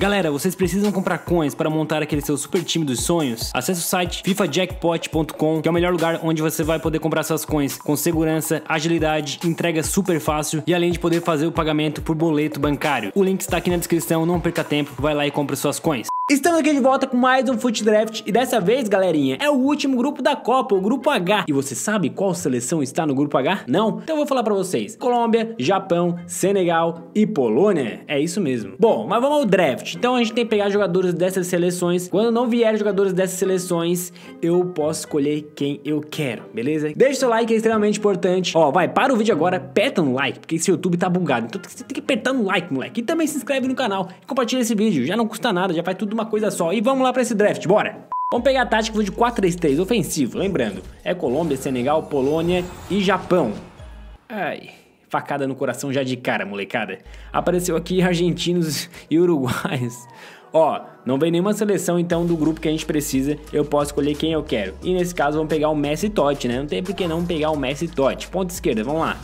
Galera, vocês precisam comprar coins para montar aquele seu super time dos sonhos? Acesse o site fifajackpot.com, que é o melhor lugar onde você vai poder comprar suas coins com segurança, agilidade, entrega super fácil e além de poder fazer o pagamento por boleto bancário. O link está aqui na descrição, não perca tempo, vai lá e compre suas coins. Estamos aqui de volta com mais um Foot Draft e dessa vez, galerinha, é o último grupo da Copa, o grupo H. E você sabe qual seleção está no grupo H? Não? Então eu vou falar para vocês. Colômbia, Japão, Senegal e Polônia. É isso mesmo. Bom, mas vamos ao draft. Então a gente tem que pegar jogadores dessas seleções. Quando não vier jogadores dessas seleções, eu posso escolher quem eu quero, beleza? Deixa o seu like, é extremamente importante. Ó, vai, para o vídeo agora, aperta no like, porque esse YouTube tá bugado. Então você tem que apertar no like, moleque. E também se inscreve no canal e compartilha esse vídeo. Já não custa nada, já faz tudo uma coisa só. E vamos lá para esse draft, bora! Vamos pegar a tática de 4-3-3 ofensivo, lembrando, é Colômbia, Senegal, Polônia e Japão. Ai, facada no coração já de cara, molecada. Apareceu aqui argentinos e uruguaios. Ó, não vem nenhuma seleção então do grupo que a gente precisa, eu posso escolher quem eu quero. E nesse caso vamos pegar o Messi Totti, né? Não tem por que não pegar o Messi Totti. Ponta esquerda, vamos lá.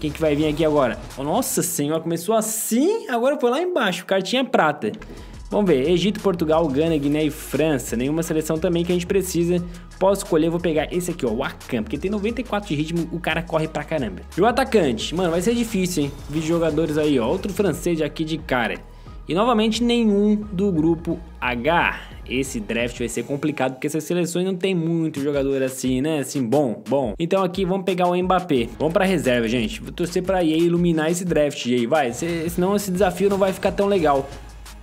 Quem que vai vir aqui agora? Nossa senhora, começou assim, agora foi lá embaixo, cartinha prata. Vamos ver, Egito, Portugal, Gana, Guiné e França. Nenhuma seleção também que a gente precisa. Posso escolher, vou pegar esse aqui, ó, o Akan, porque tem 94 de ritmo, o cara corre pra caramba. E o atacante, mano, vai ser difícil, hein? Vi jogadores aí, ó, outro francês aqui de cara. E novamente nenhum do grupo H. Esse draft vai ser complicado porque essas seleções não tem muito jogador assim, né? Assim, bom, bom. Então aqui vamos pegar o Mbappé. Vamos pra reserva, gente. Vou torcer pra EA iluminar esse draft, EA. Vai, senão esse desafio não vai ficar tão legal.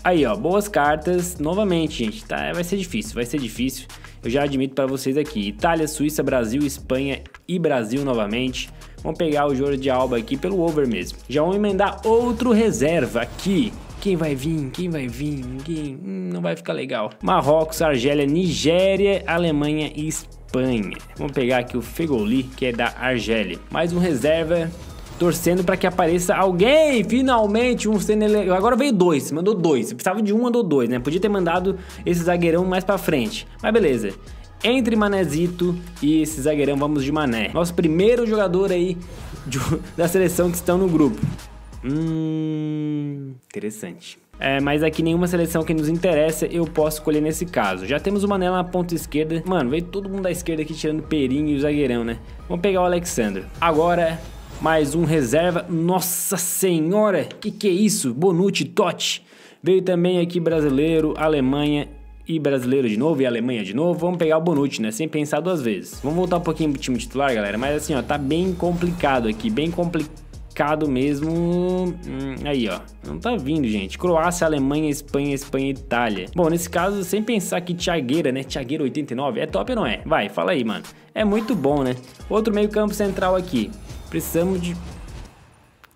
Aí, ó, boas cartas. Novamente, gente, tá? Vai ser difícil, vai ser difícil. Eu já admito para vocês aqui. Itália, Suíça, Brasil, Espanha e Brasil novamente. Vamos pegar o Jordi Alba aqui pelo over mesmo. Já vamos emendar outro reserva aqui. Quem vai vir? Quem vai vir? Ninguém. Hum, não vai ficar legal. Marrocos, Argélia, Nigéria, Alemanha e Espanha. Vamos pegar aqui o Fegoli, que é da Argélia. Mais um reserva torcendo para que apareça alguém, finalmente, um Senele... Agora veio dois, mandou dois. Precisava de um, mandou dois, né? Podia ter mandado esse zagueirão mais para frente. Mas beleza. Entre Manezito e esse zagueirão, vamos de Mané. Nosso primeiro jogador aí de... da seleção que estão no grupo. Hum, interessante. É, mas aqui nenhuma seleção que nos interessa eu posso escolher nesse caso. Já temos o Mané na ponta esquerda. Mano, veio todo mundo da esquerda aqui tirando Perinho e o zagueirão, né? Vamos pegar o Alexandre. Agora mais um reserva. Nossa senhora, que que é isso? Bonucci, Totti. Veio também aqui brasileiro, Alemanha e brasileiro de novo e Alemanha de novo. Vamos pegar o Bonucci, né? Sem pensar duas vezes. Vamos voltar um pouquinho pro time titular, galera. Mas assim, ó, tá bem complicado aqui, bem complicado mesmo. Hum, aí, ó. Não tá vindo, gente. Croácia, Alemanha, Espanha, Espanha e Itália. Bom, nesse caso, sem pensar que Thiagueira, né? Thiagueira 89, é top ou não é? Vai, fala aí, mano. É muito bom, né? Outro meio campo central aqui. Precisamos de.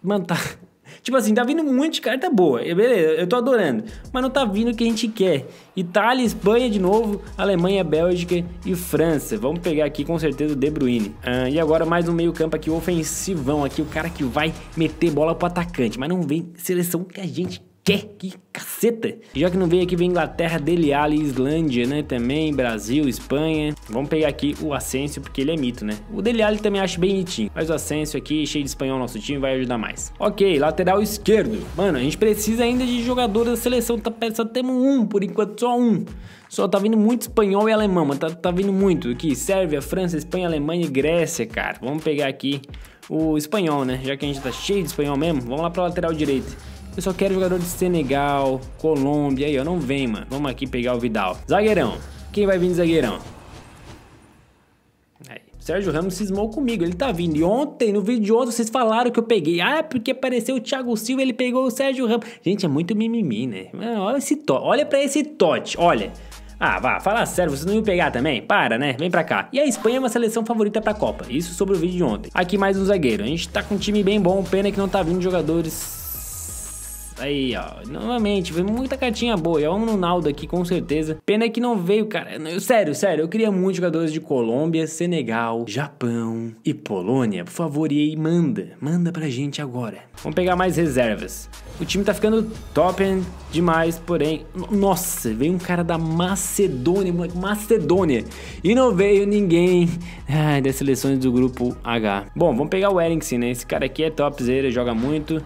Mano, tá. Tipo assim, tá vindo muita carta boa. Beleza, eu tô adorando. Mas não tá vindo o que a gente quer. Itália, Espanha de novo, Alemanha, Bélgica e França. Vamos pegar aqui com certeza o De Bruyne. Ah, e agora mais um meio campo aqui, ofensivão aqui. O cara que vai meter bola pro atacante. Mas não vem seleção que a gente quer? Que caceta! Já que não veio aqui, vem Inglaterra, Dele Alli, Islândia, né? Também, Brasil, Espanha. Vamos pegar aqui o Asensio, porque ele é mito, né? O Dele Alli também acho bem mitinho. Mas o Asensio aqui, cheio de espanhol nosso time, vai ajudar mais. Ok, lateral esquerdo. Mano, a gente precisa ainda de jogadores da seleção. Tá, só temos um, por enquanto, só um. Só tá vindo muito espanhol e alemão, mas tá, tá vindo muito aqui. Sérvia, França, Espanha, Alemanha e Grécia, cara. Vamos pegar aqui o espanhol, né? Já que a gente tá cheio de espanhol mesmo, vamos lá pra lateral direito. Eu só quero jogador de Senegal, Colômbia, aí ó, não vem, mano. Vamos aqui pegar o Vidal. Zagueirão. Quem vai vir de zagueirão? Aí. Sérgio Ramos cismou comigo, ele tá vindo. E ontem, no vídeo de ontem, vocês falaram que eu peguei. Ah, porque apareceu o Thiago Silva, ele pegou o Sérgio Ramos. Gente, é muito mimimi, né? Olha esse tote, olha pra esse tote, olha. Ah, vá, fala sério, vocês não iam pegar também? Para, né? Vem pra cá. E a Espanha é uma seleção favorita pra Copa. Isso sobre o vídeo de ontem. Aqui mais um zagueiro. A gente tá com um time bem bom, pena que não tá vindo jogadores Aí, ó. Novamente, veio muita cartinha boa. Vamos no Naldo aqui, com certeza. Pena que não veio, cara. Sério, sério. Eu queria muitos jogadores de Colômbia, Senegal, Japão e Polônia. Por favor, e aí, manda. Manda pra gente agora. Vamos pegar mais reservas. O time tá ficando top demais, porém... Nossa, veio um cara da Macedônia, moleque. Macedônia. E não veio ninguém ai, das seleções do grupo H. Bom, vamos pegar o Eriksen, né? Esse cara aqui é topzera, joga muito.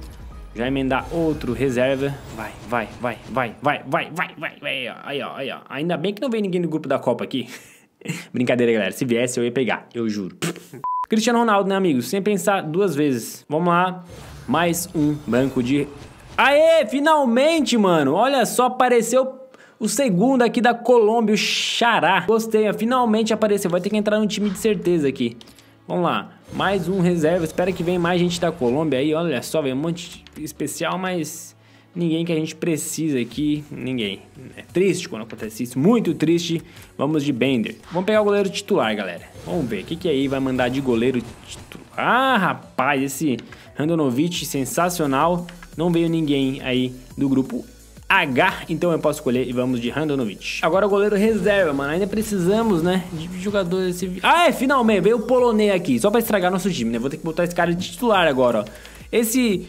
Já emendar outro reserva. Vai, vai, vai, vai, vai, vai, vai, vai, vai. Aí, ó, aí, ó. Ainda bem que não veio ninguém do grupo da Copa aqui. Brincadeira, galera. Se viesse, eu ia pegar. Eu juro. Cristiano Ronaldo, né, amigos? Sem pensar duas vezes. Vamos lá. Mais um banco de... Aê, finalmente, mano. Olha só, apareceu o segundo aqui da Colômbia, o Xará. Gostei, finalmente apareceu. Vai ter que entrar no time de certeza aqui. Vamos lá, mais um reserva. Espero que venha mais gente da Colômbia aí. Olha só, vem um monte especial, mas ninguém que a gente precisa aqui. Ninguém. É triste quando acontece isso, muito triste. Vamos de Bender. Vamos pegar o goleiro titular, galera. Vamos ver o que, que aí vai mandar de goleiro titular. Ah, rapaz, esse Randonovic sensacional. Não veio ninguém aí do grupo H, então eu posso escolher e vamos de Randonovic. Agora o goleiro reserva, mano. Ainda precisamos, né, de jogadores... Ah, é, finalmente, veio o polonês aqui, só pra estragar nosso time, né? Vou ter que botar esse cara de titular agora, ó. Esse...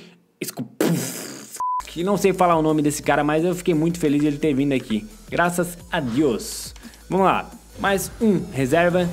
Que não sei falar o nome desse cara, mas eu fiquei muito feliz de ele ter vindo aqui. Graças a Deus. Vamos lá, mais um reserva.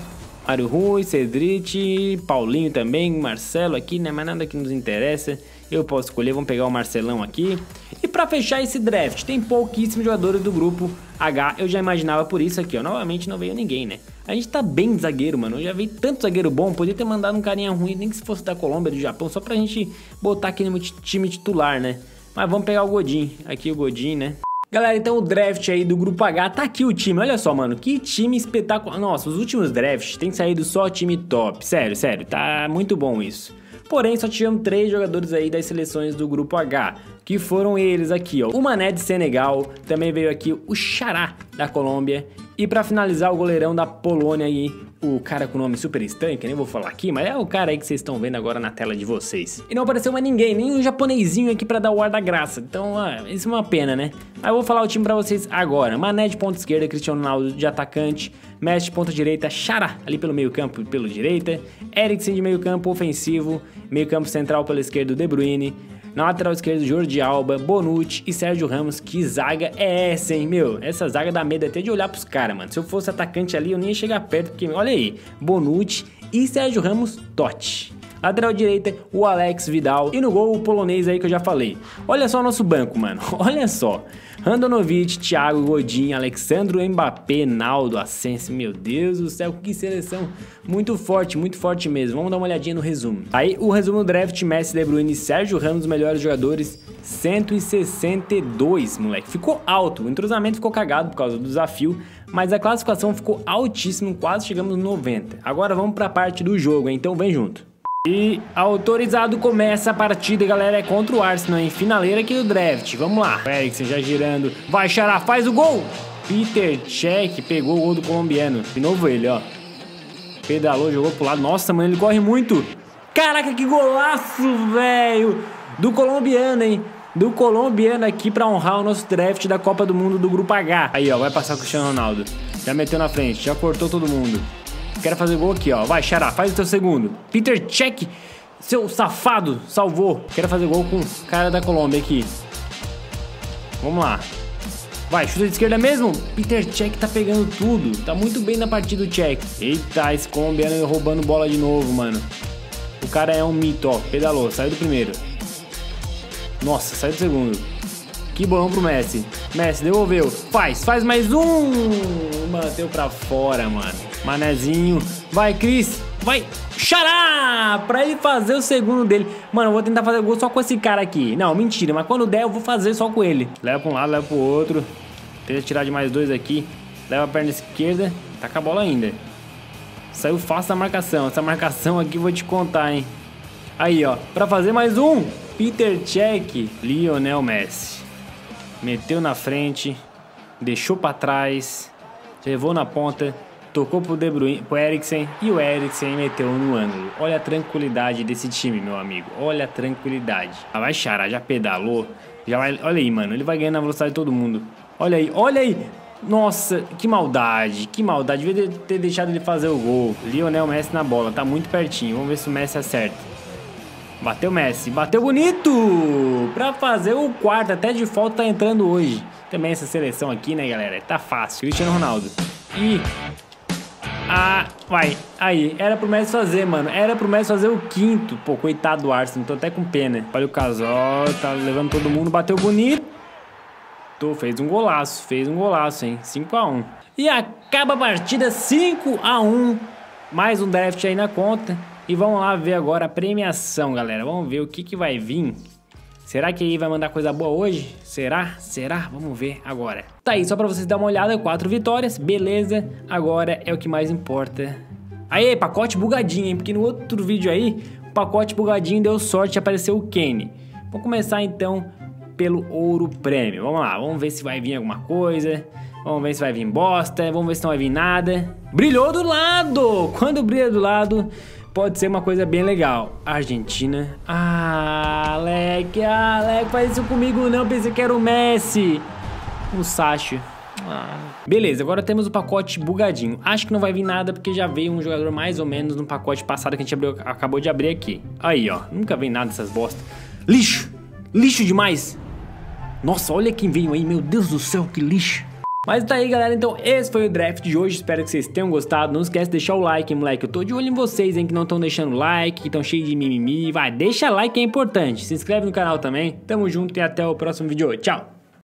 Mário Rui, Cedrite, Paulinho também, Marcelo aqui, né? Mas nada que nos interessa. Eu posso escolher, vamos pegar o Marcelão aqui. E para fechar esse draft, tem pouquíssimos jogadores do grupo H. Eu já imaginava por isso aqui, ó. Novamente não veio ninguém, né? A gente tá bem zagueiro, mano. Eu já vi tanto zagueiro bom. Podia ter mandado um carinha ruim, nem que se fosse da Colômbia, do Japão, só pra gente botar aqui no time titular, né? Mas vamos pegar o Godin. Aqui o Godin, né? Galera, então o draft aí do Grupo H, tá aqui o time, olha só, mano, que time espetacular. Nossa, os últimos drafts tem saído só time top, sério, sério, tá muito bom isso. Porém, só tivemos três jogadores aí das seleções do Grupo H, que foram eles aqui, ó. O Mané de Senegal, também veio aqui o Xará da Colômbia e para finalizar o goleirão da Polônia aí, o cara com nome super estranho, que nem vou falar aqui, mas é o cara aí que vocês estão vendo agora na tela de vocês. E não apareceu mais ninguém, nem um japonesinho aqui para dar o ar da graça. Então, ah, isso é uma pena, né? Mas eu vou falar o time para vocês agora. Mané de ponta esquerda, Cristiano Ronaldo de atacante, Messi de ponta direita, Xará ali pelo meio campo pelo direita, Eriksen de meio campo ofensivo, meio campo central pela esquerda, De Bruyne, na lateral esquerda, Jordi Alba, Bonucci e Sérgio Ramos. Que zaga é essa, hein, meu? Essa zaga dá medo até de olhar pros caras, mano. Se eu fosse atacante ali, eu nem ia chegar perto, porque, olha aí, Bonucci e Sérgio Ramos, Totti. Lateral direita, o Alex Vidal. E no gol, o polonês aí que eu já falei. Olha só o nosso banco, mano. Olha só. Randonovic, Thiago Godin, Alexandro Mbappé, Naldo, Asensio. Meu Deus do céu, que seleção muito forte, muito forte mesmo. Vamos dar uma olhadinha no resumo. Aí, o resumo do draft, Messi, De Bruyne Sérgio Ramos, melhores jogadores, 162, moleque. Ficou alto, o entrosamento ficou cagado por causa do desafio, mas a classificação ficou altíssimo, quase chegamos no 90. Agora vamos para a parte do jogo, então vem junto. E autorizado começa a partida, galera, é contra o Arsenal, hein? Finaleira aqui do draft, vamos lá. O Eriksen já girando, vai Xará, faz o gol! Peter Cech pegou o gol do colombiano. De novo ele, ó. Pedalou, jogou pro lado. Nossa, mano, ele corre muito. Caraca, que golaço, velho! Do colombiano, hein? Do colombiano aqui pra honrar o nosso draft da Copa do Mundo do Grupo H. Aí, ó, vai passar o Cristiano Ronaldo. Já meteu na frente, já cortou todo mundo. Quero fazer gol aqui, ó. Vai, Xará, faz o teu segundo. Peter Check, seu safado, salvou. Quero fazer gol com o cara da Colômbia aqui. Vamos lá. Vai, chuta de esquerda mesmo. Peter Check tá pegando tudo. Tá muito bem na partida do Check. Eita, esse colombiano roubando bola de novo, mano. O cara é um mito, ó. Pedalou, saiu do primeiro. Nossa, saiu do segundo. Que bolão pro Messi. Messi devolveu. Faz, faz mais um. Manteu pra fora, mano. Manezinho. Vai, Cris. Vai. Xará! Pra ele fazer o segundo dele. Mano, eu vou tentar fazer gol só com esse cara aqui. Não, mentira. Mas quando der, eu vou fazer só com ele. Leva pra um lado, leva pro outro. Tenta tirar de mais dois aqui. Leva a perna esquerda. Tá com a bola ainda. Saiu fácil a marcação. Essa marcação aqui vou te contar, hein. Aí, ó. Pra fazer mais um. Peter Cech. Lionel Messi. Meteu na frente. Deixou pra trás. Levou na ponta tocou pro De Bruyne, pro Eriksen e o Eriksen meteu no ângulo. Olha a tranquilidade desse time, meu amigo. Olha a tranquilidade. Ah, vai Xará, já pedalou. Já vai, olha aí, mano, ele vai ganhando a velocidade de todo mundo. Olha aí, olha aí. Nossa, que maldade, que maldade. Devia ter deixado ele fazer o gol. Lionel Messi na bola, tá muito pertinho. Vamos ver se o Messi acerta. Bateu Messi, bateu bonito! Pra fazer o quarto, até de falta tá entrando hoje. Também essa seleção aqui, né, galera? Tá fácil. Cristiano Ronaldo. E Ah, vai. Aí, era pro Messi fazer, mano. Era pro Messi fazer o quinto. Pô, coitado do Arsenal, tô até com pena. Olha o Casol, tá levando todo mundo, bateu bonito. Tô, fez um golaço, fez um golaço, hein? 5 a 1 E acaba a partida 5 a 1 Mais um draft aí na conta. E vamos lá ver agora a premiação, galera. Vamos ver o que, que vai vir. Será que ele vai mandar coisa boa hoje? Será? Será? Vamos ver agora. Tá aí, só pra vocês dar uma olhada, quatro vitórias, beleza. Agora é o que mais importa. Aí, pacote bugadinho, hein? Porque no outro vídeo aí, o pacote bugadinho deu sorte e apareceu o Kenny. Vamos começar então pelo ouro prêmio. Vamos lá, vamos ver se vai vir alguma coisa. Vamos ver se vai vir bosta, vamos ver se não vai vir nada. Brilhou do lado! Quando brilha do lado, pode ser uma coisa bem legal. Argentina. Ah, Alec, ah, Alec, faz isso comigo não, pensei que era o Messi. O Sacho. Ah. Beleza, agora temos o pacote bugadinho. Acho que não vai vir nada porque já veio um jogador mais ou menos no pacote passado que a gente abriu, acabou de abrir aqui. Aí, ó, nunca vem nada dessas bostas. Lixo! Lixo demais! Nossa, olha quem veio aí, meu Deus do céu, que lixo! Mas tá aí, galera. Então, esse foi o draft de hoje. Espero que vocês tenham gostado. Não esquece de deixar o like, hein, moleque. Eu tô de olho em vocês, hein, que não estão deixando like, que estão cheios de mimimi. Vai, deixa like, é importante. Se inscreve no canal também. Tamo junto e até o próximo vídeo. Tchau!